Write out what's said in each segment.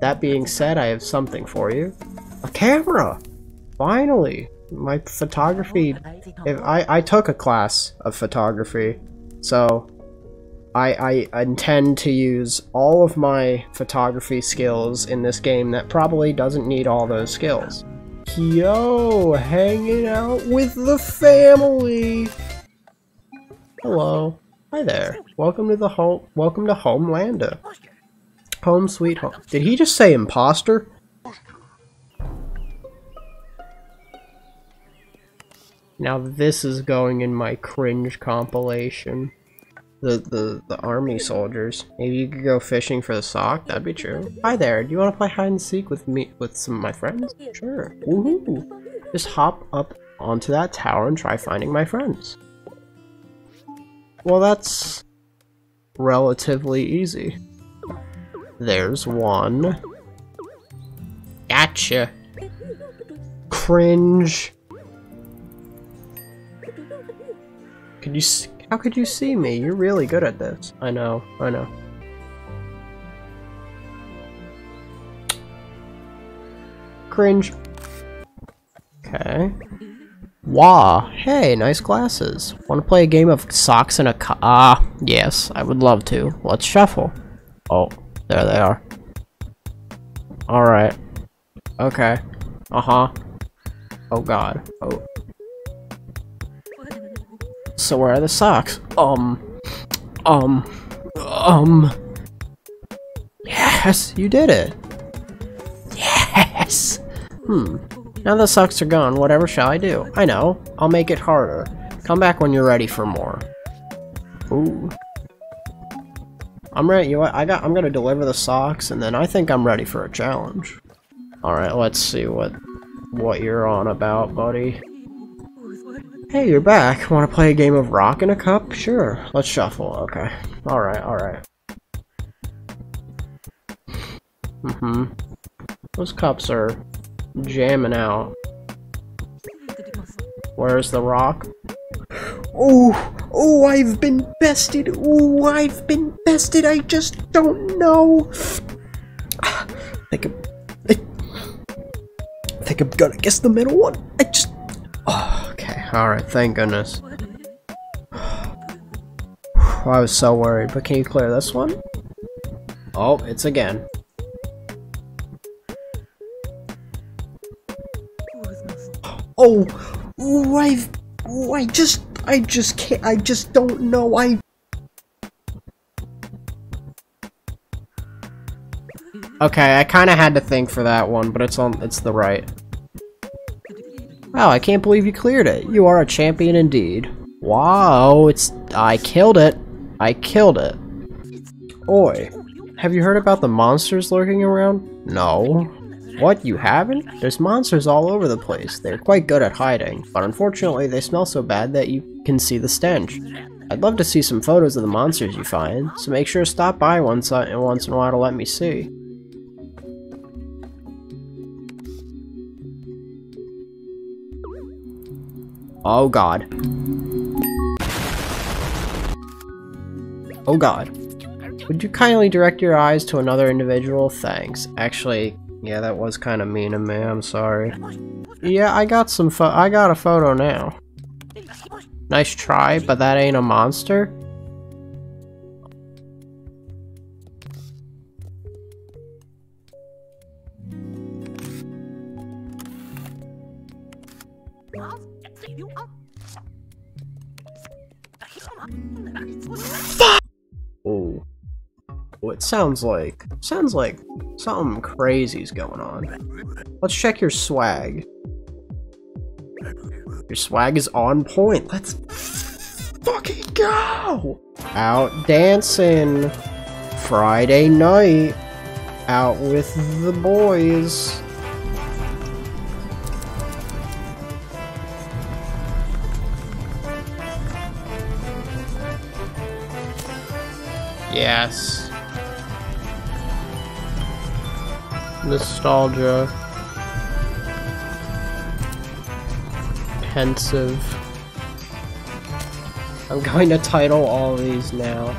that being said, I have something for you. A camera! Finally! My photography... If I, I took a class of photography, so I, I intend to use all of my photography skills in this game that probably doesn't need all those skills. Yo, hanging out with the family! Hello. Hi there. Welcome to the home. Welcome to Homelanda. Home sweet home. Did he just say imposter? Now this is going in my cringe compilation. The, the, the army soldiers. Maybe you could go fishing for the sock? That'd be true. Hi there, do you want to play hide and seek with me, with some of my friends? Sure. Woohoo! Just hop up onto that tower and try finding my friends. Well, that's relatively easy. There's one. Gotcha. Cringe. Could you? How could you see me? You're really good at this. I know. I know. Cringe. Okay. Wah! Hey, nice glasses. Want to play a game of socks and a Ah, yes, I would love to. Let's shuffle. Oh, there they are. Alright. Okay. Uh-huh. Oh god. Oh. So where are the socks? Um. Um. Um. Yes, you did it. Yes! Hmm. Now the socks are gone, whatever shall I do? I know. I'll make it harder. Come back when you're ready for more. Ooh. I'm ready. You know what? I got. I'm gonna deliver the socks, and then I think I'm ready for a challenge. All right. Let's see what what you're on about, buddy. Hey, you're back. Want to play a game of rock in a cup? Sure. Let's shuffle. Okay. All right. All right. Mm-hmm. Those cups are jamming out. Where's the rock? Oh, oh, I've been bested. Oh, I've been bested. I just don't know. I think I'm, I, think I'm gonna guess the middle one. I just. Oh, okay. All right. Thank goodness. I was so worried, but can you clear this one? Oh, it's again. Oh, oh, I've, oh, I just, I just can't, I just don't know, I... Okay, I kinda had to think for that one, but it's on, it's the right. Wow, I can't believe you cleared it. You are a champion indeed. Wow, it's, I killed it. I killed it. Oi, have you heard about the monsters lurking around? No. What, you haven't? There's monsters all over the place. They're quite good at hiding, but unfortunately they smell so bad that you can see the stench. I'd love to see some photos of the monsters you find, so make sure to stop by once, once in a while to let me see. Oh god. Oh god. Would you kindly direct your eyes to another individual? Thanks. Actually, yeah, that was kind of mean of me. I'm sorry. Yeah, I got some I got a photo now. Nice try, but that ain't a monster? Oh. Well, it sounds like sounds like something crazy's going on. Let's check your swag. Your swag is on point. Let's fucking go! Out dancing. Friday night. Out with the boys. Yes. Nostalgia. Pensive. I'm going to title all these now.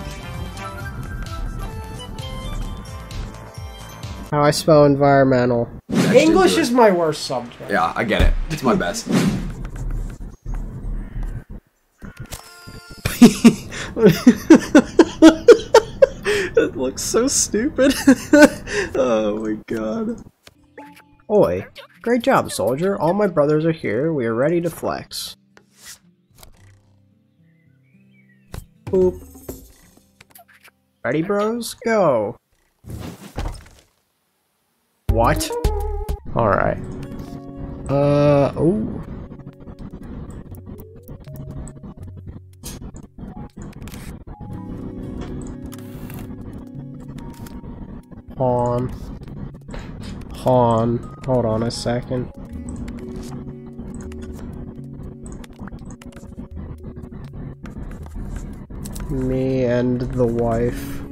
How I spell environmental. English is my worst subject. Yeah, I get it. It's my best. it looks so stupid. oh my god. Oi. Great job, soldier. All my brothers are here. We are ready to flex. Boop. Ready, bros? Go. What? Alright. Uh, oh. Han. Han. Hold on a second. Me and the wife.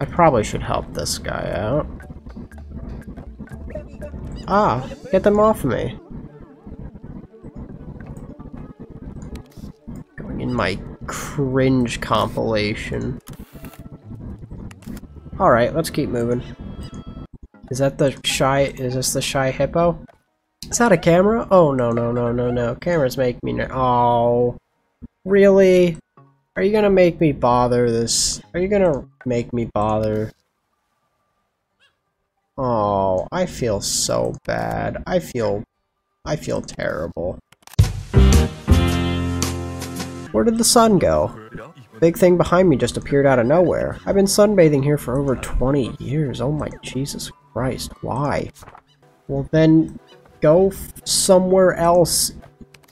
I probably should help this guy out. Ah, get them off me. Going in my cringe compilation. Alright, let's keep moving. Is that the shy, is this the shy hippo? Is that a camera? Oh, no, no, no, no, no. Cameras make me, oh. Really? Are you gonna make me bother this? Are you gonna make me bother? Oh, I feel so bad. I feel... I feel terrible. Where did the sun go? Big thing behind me just appeared out of nowhere. I've been sunbathing here for over 20 years. Oh my Jesus Christ, why? Well then, go somewhere else,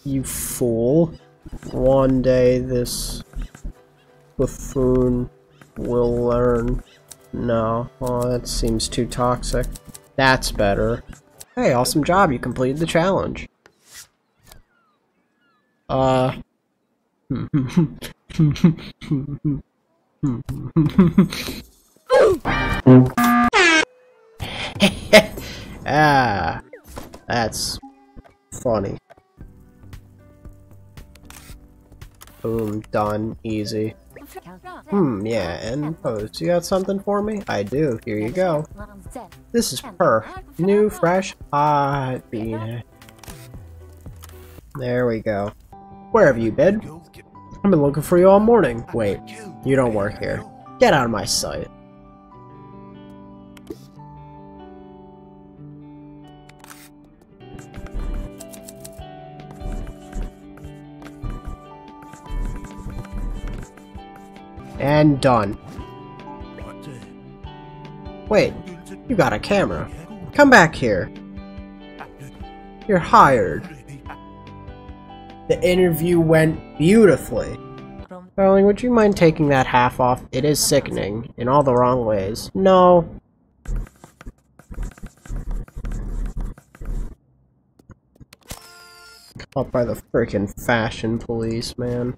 you fool. One day this buffoon will learn. No, oh, that seems too toxic. That's better. Hey, awesome job, you completed the challenge. Uh... ah, that's funny. Boom, done, easy. Hmm, yeah, and post. You got something for me? I do, here you go. This is perf. New, fresh, hot bean. There we go. Where have you been? I've been looking for you all morning. Wait, you don't work here. Get out of my sight. And done. Wait, you got a camera. Come back here. You're hired. The interview went beautifully. Darling, would you mind taking that half off? It is sickening, in all the wrong ways. No. Caught by the freaking fashion police, man.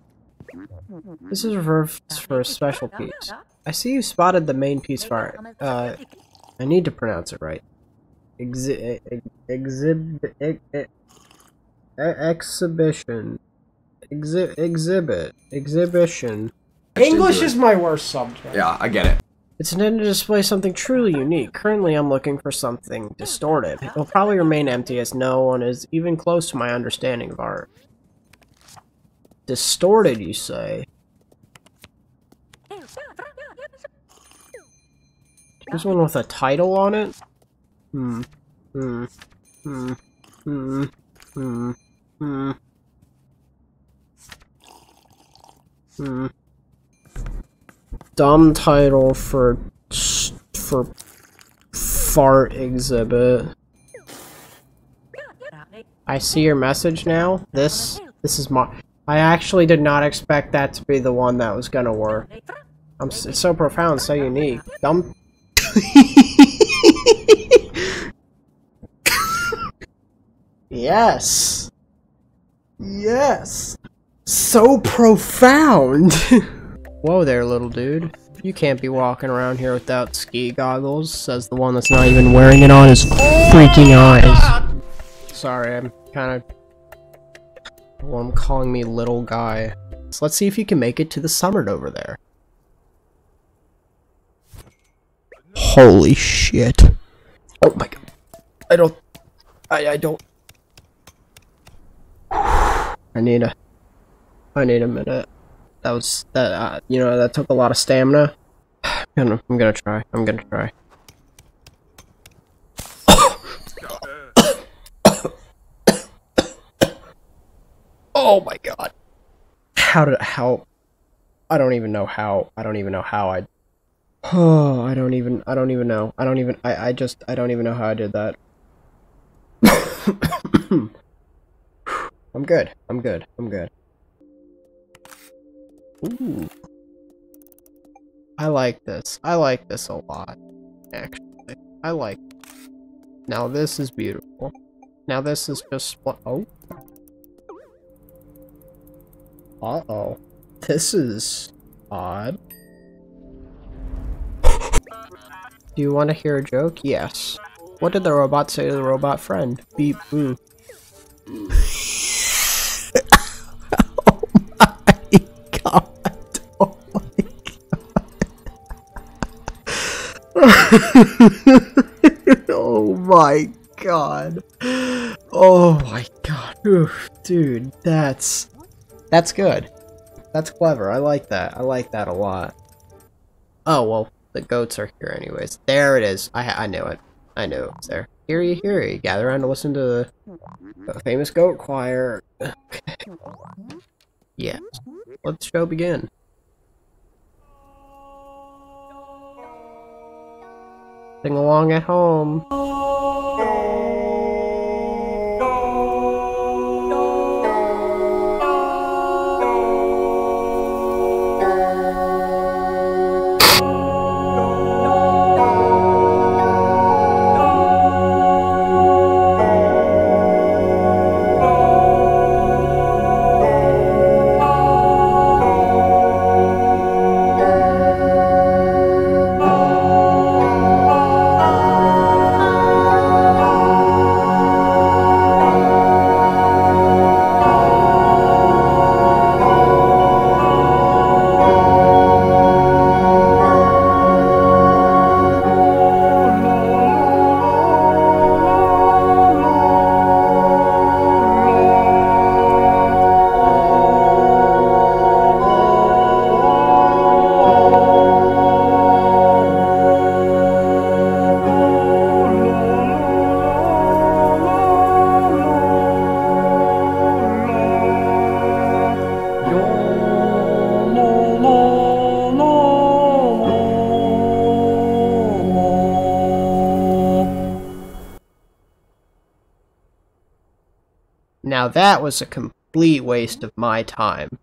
This is reserved for a special piece. I see you spotted the main piece for Uh, I need to pronounce it right. Exi exhibit exhibition Exhi exhibit exhibition. English is my worst subject. Yeah, I get it. It's intended to display something truly unique. Currently, I'm looking for something distorted. It will probably remain empty as no one is even close to my understanding of art. Distorted, you say? There's one with a title on it? Hmm. Hmm. Hmm. Hmm. Hmm. Hmm. Hmm. Dumb title for for fart exhibit. I see your message now. This this is my. I actually did not expect that to be the one that was gonna work. I'm it's so profound, so unique. Dumb. yes. Yes. So profound. Whoa there, little dude. You can't be walking around here without ski goggles, says the one that's not even wearing it on his freaking eyes. Sorry, I'm kind of... Well, I'm calling me little guy. So let's see if you can make it to the summit over there. Holy shit. Oh my god. I don't. I, I don't. I need a. I need a minute. That was that. Uh, you know that took a lot of stamina. I'm gonna. I'm gonna try. I'm gonna try. Oh my god. How did how? I don't even know how. I don't even know how I. Oh, I don't even. I don't even know. I don't even. I. I just. I don't even know how I did that. I'm good. I'm good. I'm good. Ooh. I like this. I like this a lot. Actually. I like Now this is beautiful. Now this is just oh. Uh-oh. This is odd. Do you want to hear a joke? Yes. What did the robot say to the robot friend? Beep boo. oh my god. Oh my god. oh my god. Oh my god. Oof, dude, that's that's good. That's clever. I like that. I like that a lot. Oh, well, the goats are here anyways. There it is. I I knew it. I knew it was there. Hear ye, hear ye. Gather around to listen to the, the famous goat choir. yeah. Let the show begin. Sing along at home. That was a complete waste of my time.